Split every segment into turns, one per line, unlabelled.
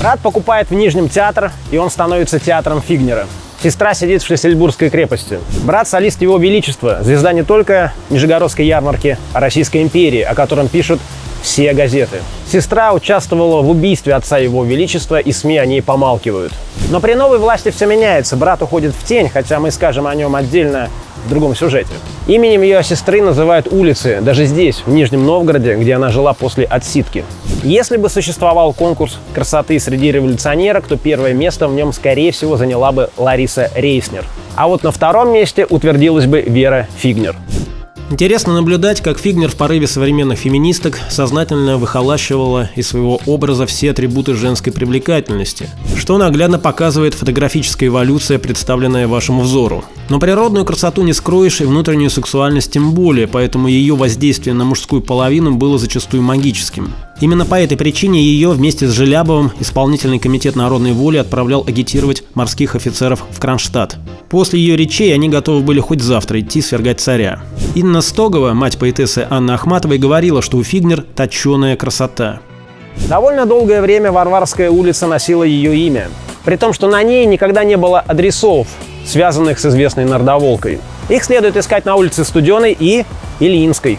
Брат покупает в Нижнем театр, и он становится театром Фигнера. Сестра сидит в Шлиссельбургской крепости. Брат – солист Его Величества, звезда не только Нижегородской ярмарки, а Российской империи, о котором пишут все газеты. Сестра участвовала в убийстве отца Его Величества, и СМИ о ней помалкивают. Но при новой власти все меняется. Брат уходит в тень, хотя мы скажем о нем отдельно в другом сюжете. Именем ее сестры называют улицы, даже здесь, в Нижнем Новгороде, где она жила после отсидки. Если бы существовал конкурс красоты среди революционерок, то первое место в нем, скорее всего, заняла бы Лариса Рейснер. А вот на втором месте утвердилась бы Вера Фигнер.
Интересно наблюдать, как Фигнер в порыве современных феминисток сознательно выхолащивала из своего образа все атрибуты женской привлекательности, что наглядно показывает фотографическая эволюция, представленная вашему взору. Но природную красоту не скроешь и внутреннюю сексуальность тем более, поэтому ее воздействие на мужскую половину было зачастую магическим. Именно по этой причине ее вместе с Желябовым исполнительный комитет народной воли отправлял агитировать морских офицеров в Кронштадт. После ее речей они готовы были хоть завтра идти свергать царя. Инна Стогова, мать поэтессы Анны Ахматовой, говорила, что у Фигнер точеная красота.
Довольно долгое время Варварская улица носила ее имя, при том, что на ней никогда не было адресов, связанных с известной Нардоволкой. Их следует искать на улице Студеной и Ильинской.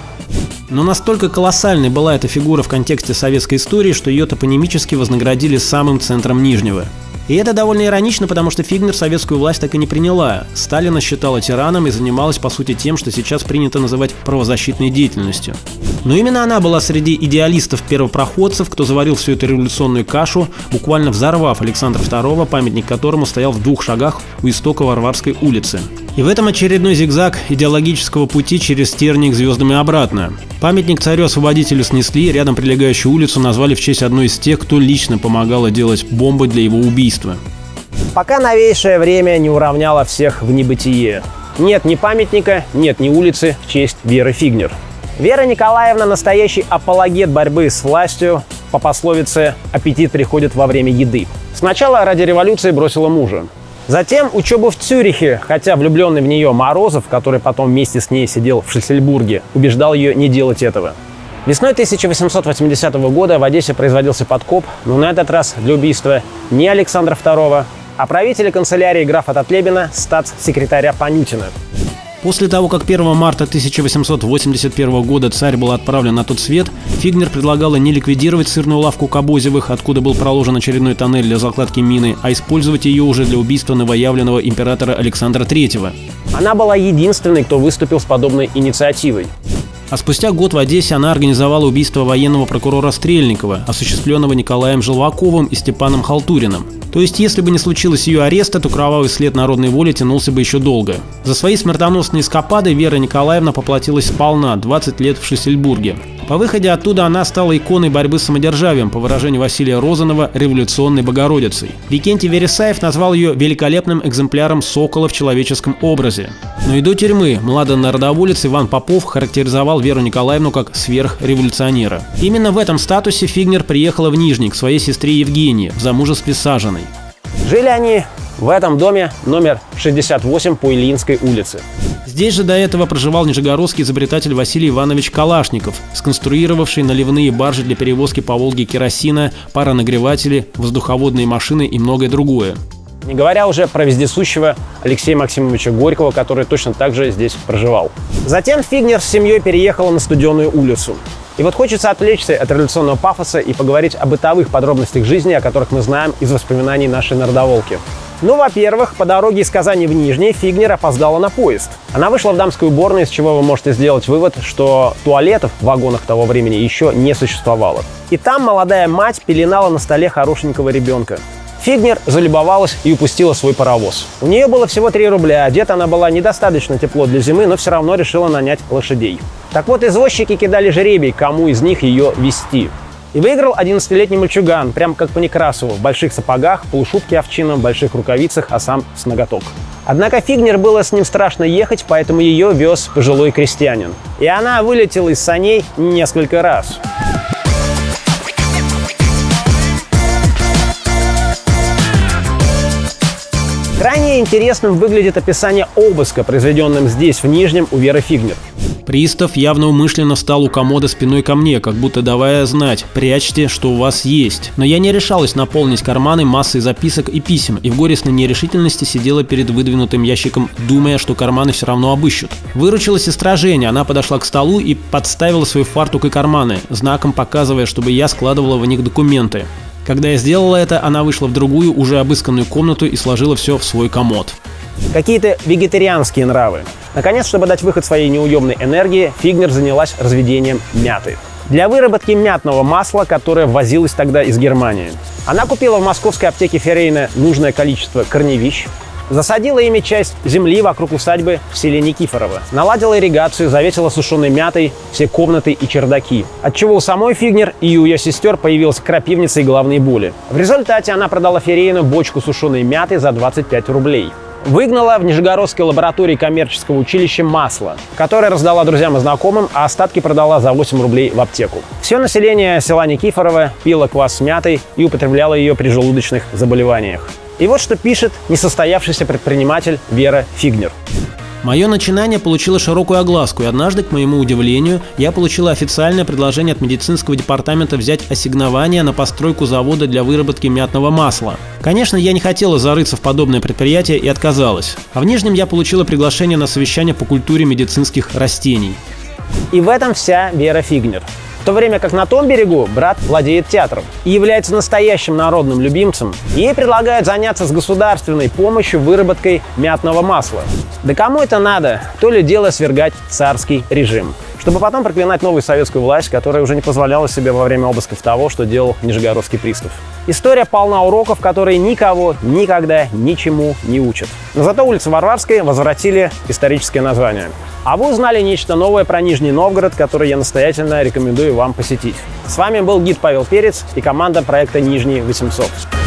Но настолько колоссальной была эта фигура в контексте советской истории, что ее топонимически вознаградили самым центром Нижнего. И это довольно иронично, потому что Фигнер советскую власть так и не приняла. Сталина считала тираном и занималась, по сути, тем, что сейчас принято называть правозащитной деятельностью. Но именно она была среди идеалистов-первопроходцев, кто заварил всю эту революционную кашу, буквально взорвав Александра II, памятник которому стоял в двух шагах у истока Варварской улицы. И в этом очередной зигзаг идеологического пути через терник звездами обратно. Памятник царю-освободителю снесли, рядом прилегающую улицу назвали в честь одной из тех, кто лично помогала делать бомбы для его убийства.
Пока новейшее время не уравняло всех в небытие. Нет ни памятника, нет ни улицы в честь Веры Фигнер. Вера Николаевна – настоящий апологет борьбы с властью, по пословице «аппетит приходит во время еды». Сначала ради революции бросила мужа. Затем учебу в Цюрихе, хотя влюбленный в нее Морозов, который потом вместе с ней сидел в Шлиссельбурге, убеждал ее не делать этого. Весной 1880 года в Одессе производился подкоп, но на этот раз для убийства не Александра II, а правителя канцелярии графа Татлебина, статс-секретаря Панютина.
После того, как 1 марта 1881 года царь был отправлен на тот свет, Фигнер предлагала не ликвидировать сырную лавку Кобозевых, откуда был проложен очередной тоннель для закладки мины, а использовать ее уже для убийства новоявленного императора Александра III.
Она была единственной, кто выступил с подобной инициативой.
А спустя год в Одессе она организовала убийство военного прокурора Стрельникова, осуществленного Николаем Желваковым и Степаном Халтуриным. То есть, если бы не случилось ее ареста, то кровавый след народной воли тянулся бы еще долго. За свои смертоносные эскапады Вера Николаевна поплатилась сполна 20 лет в Шессельбурге. По выходе оттуда она стала иконой борьбы с самодержавием, по выражению Василия Розанова, революционной Богородицей. Викентий Вересаев назвал ее великолепным экземпляром сокола в человеческом образе. Но и до тюрьмы младый народоволец Иван Попов характеризовал Веру Николаевну как сверхреволюционера. Именно в этом статусе Фигнер приехала в Нижний к своей сестре Евгении в замужестве Сажиной.
Жили они в этом доме номер 68 по Ильинской улице.
Здесь же до этого проживал нижегородский изобретатель Василий Иванович Калашников, сконструировавший наливные баржи для перевозки по Волге керосина, паронагреватели, воздуховодные машины и многое другое.
Не говоря уже про вездесущего Алексея Максимовича Горького, который точно так же здесь проживал. Затем Фигнер с семьей переехала на Студенную улицу. И вот хочется отвлечься от революционного пафоса и поговорить о бытовых подробностях жизни, о которых мы знаем из воспоминаний нашей народоволки. Ну, во-первых, по дороге из Казани в Нижний Фигнер опоздала на поезд. Она вышла в дамскую уборную, из чего вы можете сделать вывод, что туалетов в вагонах того времени еще не существовало. И там молодая мать пеленала на столе хорошенького ребенка. Фигнер залюбовалась и упустила свой паровоз. У нее было всего 3 рубля, одета она была недостаточно тепло для зимы, но все равно решила нанять лошадей. Так вот, извозчики кидали жеребий, кому из них ее вести. И выиграл 11-летний мальчуган, прям как по Некрасову, в больших сапогах, полушубке овчином, больших рукавицах, а сам с ноготок. Однако Фигнер было с ним страшно ехать, поэтому ее вез пожилой крестьянин. И она вылетела из саней несколько раз. Интересным выглядит описание обыска, произведенным здесь, в Нижнем, у Веры Фигнер.
Пристав явно умышленно встал у комода спиной ко мне, как будто давая знать «прячьте, что у вас есть». Но я не решалась наполнить карманы массой записок и писем, и в горестной нерешительности сидела перед выдвинутым ящиком, думая, что карманы все равно обыщут. Выручила сестра Женя, она подошла к столу и подставила свой фартук и карманы, знаком показывая, чтобы я складывала в них документы. Когда я сделала это, она вышла в другую, уже обысканную комнату и сложила все в свой комод.
Какие-то вегетарианские нравы. Наконец, чтобы дать выход своей неуемной энергии, Фигнер занялась разведением мяты. Для выработки мятного масла, которое ввозилось тогда из Германии. Она купила в московской аптеке Феррейна нужное количество корневищ, Засадила ими часть земли вокруг усадьбы в селе Никифорово. Наладила ирригацию, завесила сушеной мятой все комнаты и чердаки. Отчего у самой Фигнер и у ее сестер появилась крапивница и головные боли. В результате она продала Ферейну бочку сушеной мяты за 25 рублей выгнала в Нижегородской лаборатории коммерческого училища масло, которое раздала друзьям и знакомым, а остатки продала за 8 рублей в аптеку. Все население села Никифорово пило квас с мятой и употребляло ее при желудочных заболеваниях. И вот что пишет несостоявшийся предприниматель Вера Фигнер.
Мое начинание получило широкую огласку, и однажды, к моему удивлению, я получила официальное предложение от медицинского департамента взять ассигнование на постройку завода для выработки мятного масла. Конечно, я не хотела зарыться в подобное предприятие и отказалась. А в Нижнем я получила приглашение на совещание по культуре медицинских растений.
И в этом вся Вера Фигнер. В то время как на том берегу брат владеет театром и является настоящим народным любимцем, ей предлагают заняться с государственной помощью выработкой мятного масла. Да кому это надо? То ли дело свергать царский режим чтобы потом проклинать новую советскую власть, которая уже не позволяла себе во время обысков того, что делал Нижегородский пристав. История полна уроков, которые никого никогда ничему не учат. Но зато улица Варварской возвратили историческое название. А вы узнали нечто новое про Нижний Новгород, которое я настоятельно рекомендую вам посетить. С вами был гид Павел Перец и команда проекта «Нижний 800».